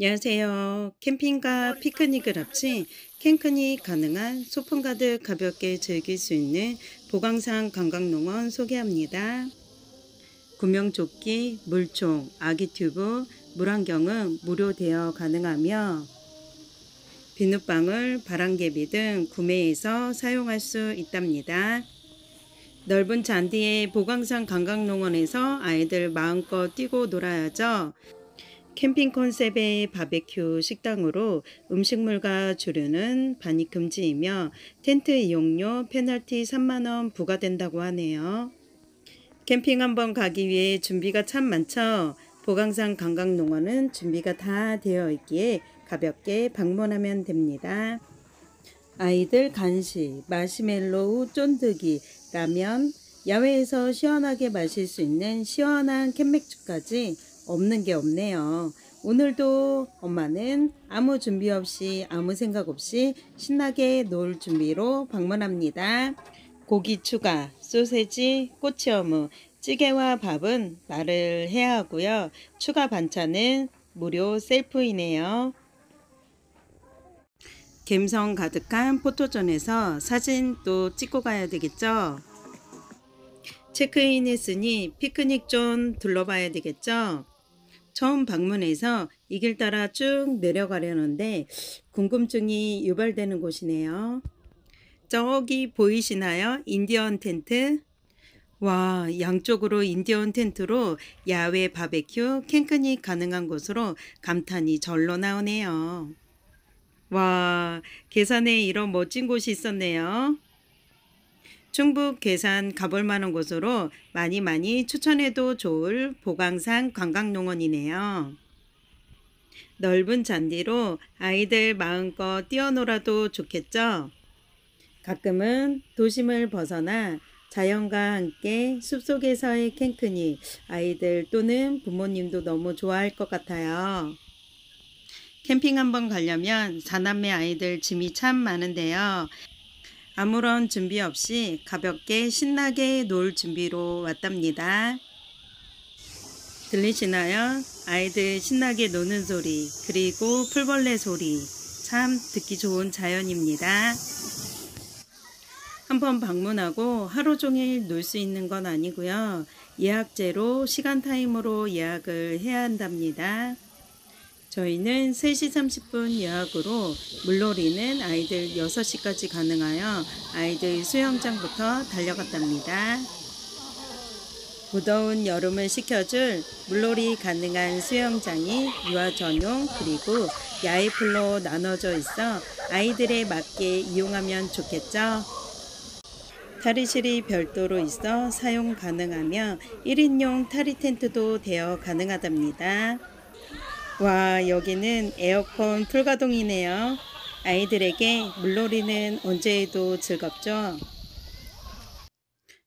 안녕하세요. 캠핑과 피크닉을 합친 캠크닉 가능한 소품 가득 가볍게 즐길 수 있는 보강산 관광농원 소개합니다. 구명조끼, 물총, 아기튜브, 물안경은 무료 대여 가능하며 비눗방울, 바람개비 등 구매해서 사용할 수 있답니다. 넓은 잔디에 보강산 관광농원에서 아이들 마음껏 뛰고 놀아야죠. 캠핑 컨셉의 바베큐 식당으로 음식물과 주류는 반입 금지이며 텐트 이용료 페널티 3만원 부과된다고 하네요. 캠핑 한번 가기 위해 준비가 참 많죠. 보광산 관광농원은 준비가 다 되어 있기에 가볍게 방문하면 됩니다. 아이들 간식, 마시멜로우, 쫀득이, 라면, 야외에서 시원하게 마실 수 있는 시원한 캔맥주까지 없는 게 없네요. 오늘도 엄마는 아무 준비 없이 아무 생각 없이 신나게 놀 준비로 방문합니다. 고기 추가, 소세지, 꼬치어묵, 찌개와 밥은 말을 해야 하고요. 추가 반찬은 무료 셀프이네요. 갬성 가득한 포토존에서 사진 또 찍고 가야 되겠죠? 체크인 했으니 피크닉 좀 둘러봐야 되겠죠? 처음 방문해서 이 길 따라 쭉 내려가려는데 궁금증이 유발되는 곳이네요. 저기 보이시나요? 인디언 텐트. 와 양쪽으로 인디언 텐트로 야외 바베큐 캠크닉 가능한 곳으로 감탄이 절로 나오네요. 와 계산에 이런 멋진 곳이 있었네요. 충북 계산 가볼 만한 곳으로 많이 많이 추천해도 좋을 보강산 관광농원이네요. 넓은 잔디로 아이들 마음껏 뛰어놀아도 좋겠죠? 가끔은 도심을 벗어나 자연과 함께 숲속에서의 캠크닉 아이들 또는 부모님도 너무 좋아할 것 같아요. 캠핑 한번 가려면 사남매 아이들 짐이 참 많은데요. 아무런 준비 없이 가볍게 신나게 놀 준비로 왔답니다. 들리시나요? 아이들 신나게 노는 소리 그리고 풀벌레 소리 참 듣기 좋은 자연입니다. 한번 방문하고 하루 종일 놀 수 있는 건 아니고요. 예약제로 시간 타임으로 예약을 해야 한답니다. 저희는 3시 30분 예약으로 물놀이는 아이들 6시까지 가능하여 아이들 수영장부터 달려갔답니다. 무더운 여름을 식혀줄 물놀이 가능한 수영장이 유아 전용 그리고 야외 풀로 나눠져 있어 아이들에 맞게 이용하면 좋겠죠. 탈의실이 별도로 있어 사용 가능하며 1인용 탈의 텐트도 되어 가능하답니다. 와 여기는 에어컨 풀가동이네요. 아이들에게 물놀이는 언제 해도 즐겁죠.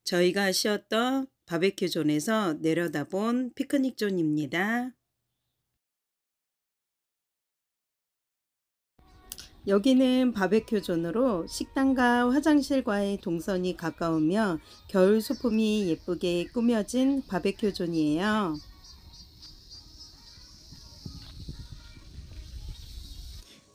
저희가 쉬었던 바베큐 존에서 내려다본 피크닉 존입니다. 여기는 바베큐 존으로 식당과 화장실과의 동선이 가까우며 겨울 소품이 예쁘게 꾸며진 바베큐 존이에요.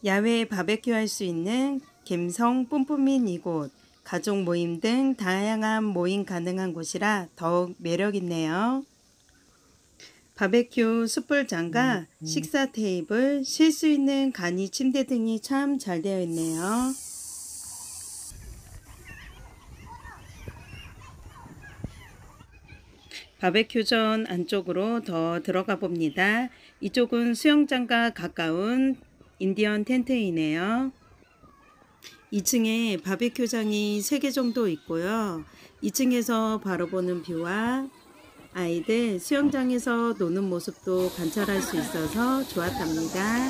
야외 바베큐 할 수 있는 갬성 뿜뿜인 이곳 가족 모임 등 다양한 모임 가능한 곳이라 더욱 매력있네요. 바베큐 숯불장과 음, 음. 식사 테이블, 쉴 수 있는 간이 침대 등이 참 잘 되어 있네요. 바베큐 전 안쪽으로 더 들어가 봅니다. 이쪽은 수영장과 가까운 인디언 텐트이네요. 2층에 바비큐장이 3개 정도 있고요. 2층에서 바로 보는 뷰와 아이들 수영장에서 노는 모습도 관찰할 수 있어서 좋았답니다.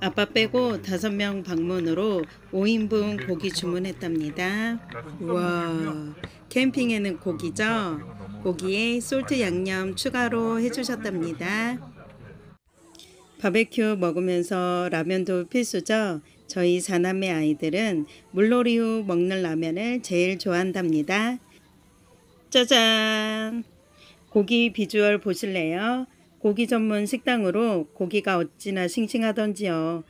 아빠 빼고 5명 방문으로 5인분 고기 주문했답니다. 우와 캠핑에는 고기죠? 고기에 솔트 양념 추가로 해주셨답니다. 바베큐 먹으면서 라면도 필수죠. 저희 사남매 아이들은 물놀이 후 먹는 라면을 제일 좋아한답니다. 짜잔! 고기 비주얼 보실래요? 고기 전문 식당으로 고기가 어찌나 싱싱하던지요.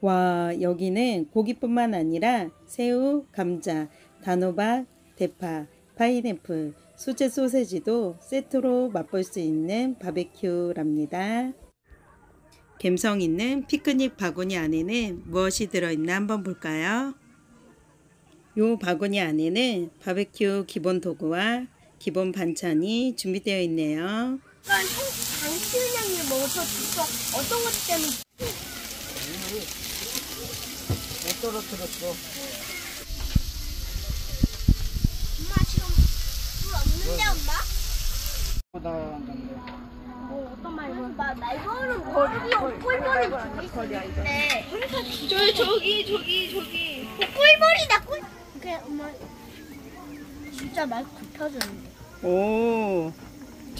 와, 여기는 고기뿐만 아니라 새우, 감자, 단호박, 대파, 파인애플, 수제 소세지도 세트로 맛볼 수 있는 바베큐랍니다. 감성 있는 피크닉 바구니 안에는 무엇이 들어있나 한번 볼까요? 요 바구니 안에는 바베큐 기본 도구와 기본 반찬이 준비되어 있네요. 먹어서 진짜 어떤 것 때문에 못 떨어뜨렸어. 엄마 지금 물 없는데 엄마? 나간다는데. 뭐 어떤 말이야? 엄마 나 이거는 거기 꿀벌이 있는데 저기 저기 저기 저기 꿀벌이다 꿀 그래 엄마 진짜 말 굽혀주는데 오,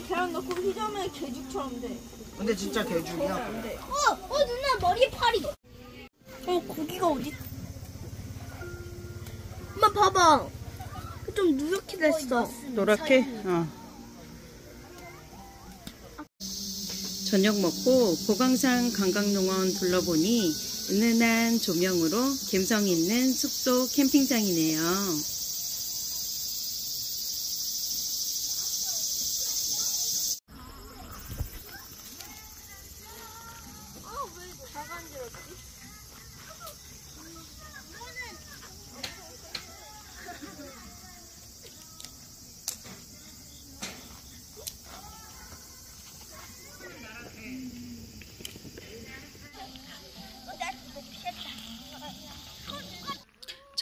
계란 넣고 휘저으면 개죽처럼 돼. 근데 진짜 개죽이야. 어! 어 누나 머리에 팔이 어 고기가 어디 엄마 봐봐 좀 누렇게 됐어 노랗게? 어. 저녁 먹고 보강산 관광농원 둘러보니 은은한 조명으로 감성 있는 숙소 캠핑장이네요.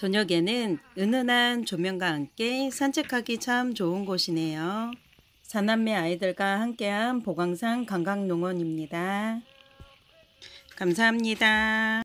저녁에는 은은한 조명과 함께 산책하기 참 좋은 곳이네요. 사남매 아이들과 함께한 보강산 관광농원입니다. 감사합니다.